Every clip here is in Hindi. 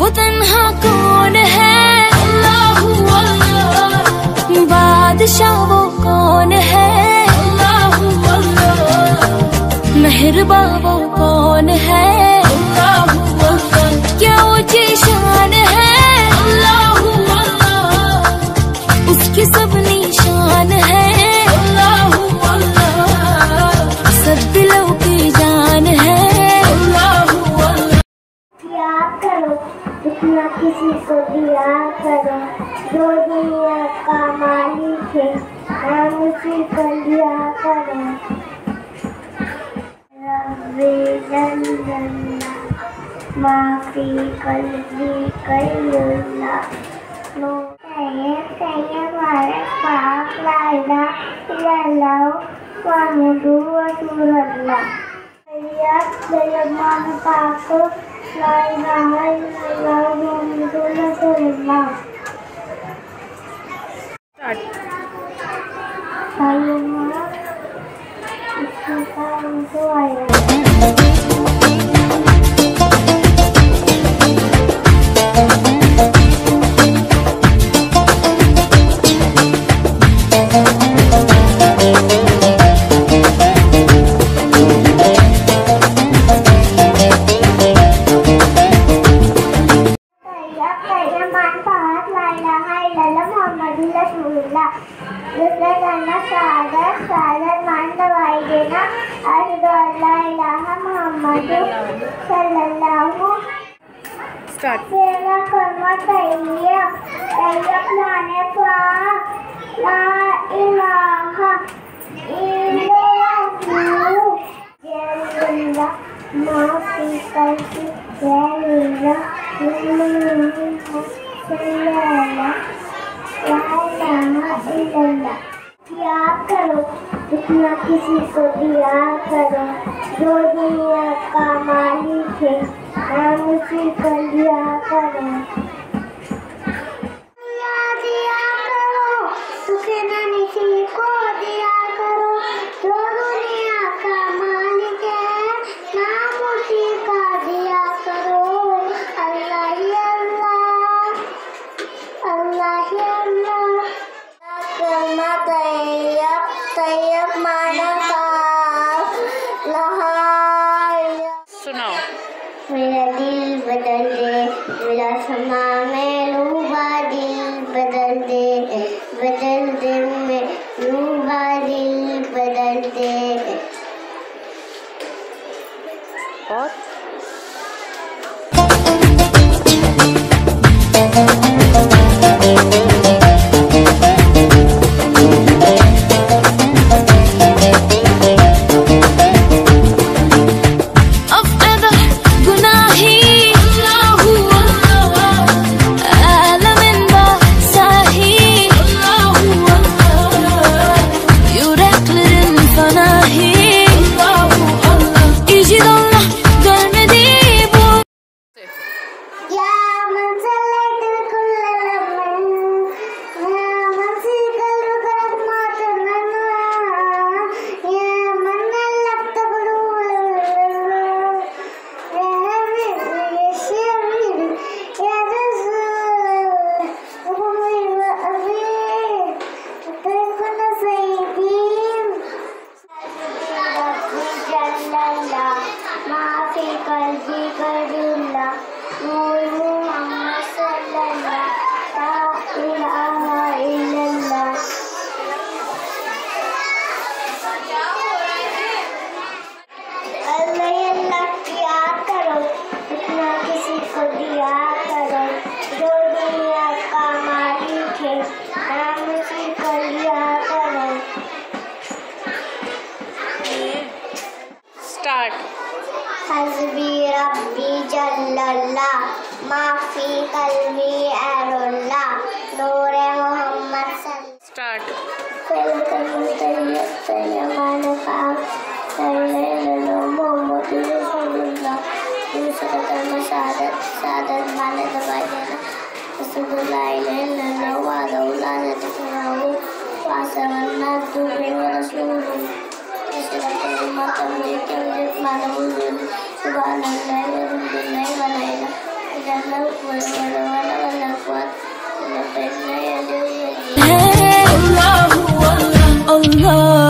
वो तन्हा कौन है? अल्लाहू अल्लाह। बादशाह वो कौन है? अल्लाहू अल्लाह। मेहरबा वो कौन है? जो दुनिया का मालिक है नाम उसी करो रब्बी जल्लल्ला माफ़ी कल्बी कल्लल्ला नो कहे कहे मारे पाक लाइला इल्लल्लाह वहदु वसुरल्लाह या जयमान पाक ला इलाहा इल्लल्लाह मुहम्मदुर रसूलुल्लाह thật Tay lên quá Tay lên quá Muhammad सल्लल्लाहु स्टार्ट सेवा कर्मा तैयब तैयब लाने पाक ला इलाहा इल्लल्लाहु जल्लल्लाह माफ़ी कल्बी जल्लल्लाह सल्लल्लाह दिया करो, जितना किसी को दिया करो, जो दुनिया का मालिक है हम उसी को दिया करो। तैयब माना दिल बदल दे, मेरा समा में रूबा दिल बदल दे बदल दे में रूबा Start. Hey Allah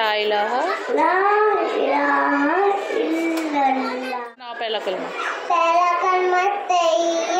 हाँ? ला इलाहा ला इलाहा इल्लल्लाह ना पहला कलमा। पहला कलमा तैय्यब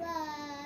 love.